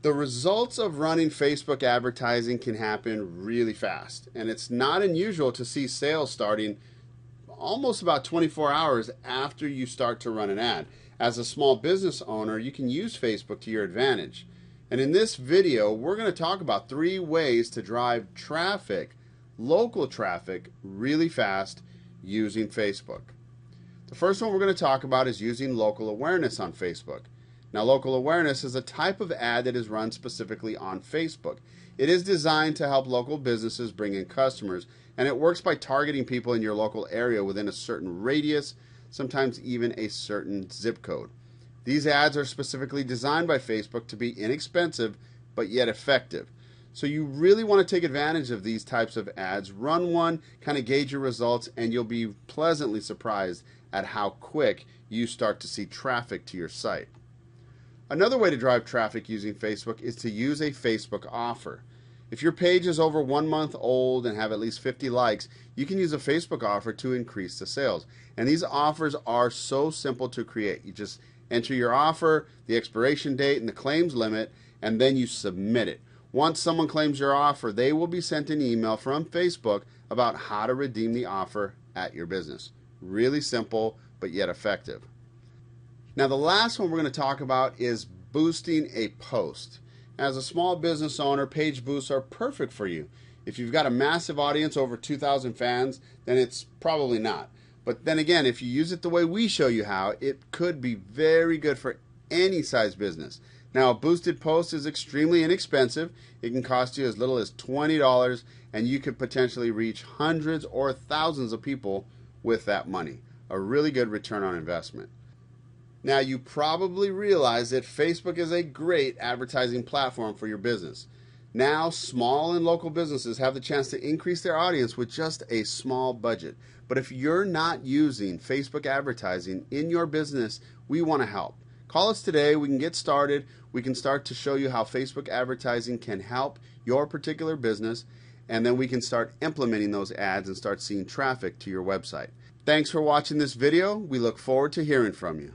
The results of running Facebook advertising can happen really fast, and it's not unusual to see sales starting almost about 24 hours after you start to run an ad. As a small business owner, you can use Facebook to your advantage. And in this video, we're going to talk about three ways to drive traffic, local traffic, really fast using Facebook. The first one we're going to talk about is using local awareness on Facebook. Now, local awareness is a type of ad that is run specifically on Facebook. It is designed to help local businesses bring in customers, and it works by targeting people in your local area within a certain radius, sometimes even a certain zip code. These ads are specifically designed by Facebook to be inexpensive but yet effective. So you really want to take advantage of these types of ads. Run one, kind of gauge your results, and you'll be pleasantly surprised at how quick you start to see traffic to your site. Another way to drive traffic using Facebook is to use a Facebook offer. If your page is over one month old and have at least 50 likes, you can use a Facebook offer to increase the sales. And these offers are so simple to create. You just enter your offer, the expiration date, and the claims limit, and then you submit it. Once someone claims your offer, they will be sent an email from Facebook about how to redeem the offer at your business. Really simple, but yet effective. Now, the last one we're going to talk about is boosting a post. As a small business owner, page boosts are perfect for you. If you've got a massive audience, over 2,000 fans, then it's probably not. But then again, if you use it the way we show you how, it could be very good for any size business. Now, a boosted post is extremely inexpensive. It can cost you as little as $20, and you could potentially reach hundreds or thousands of people with that money. A really good return on investment. Now, you probably realize that Facebook is a great advertising platform for your business. Now, small and local businesses have the chance to increase their audience with just a small budget. But if you're not using Facebook advertising in your business, we want to help. Call us today. We can get started. We can start to show you how Facebook advertising can help your particular business, and then we can start implementing those ads and start seeing traffic to your website. Thanks for watching this video. We look forward to hearing from you.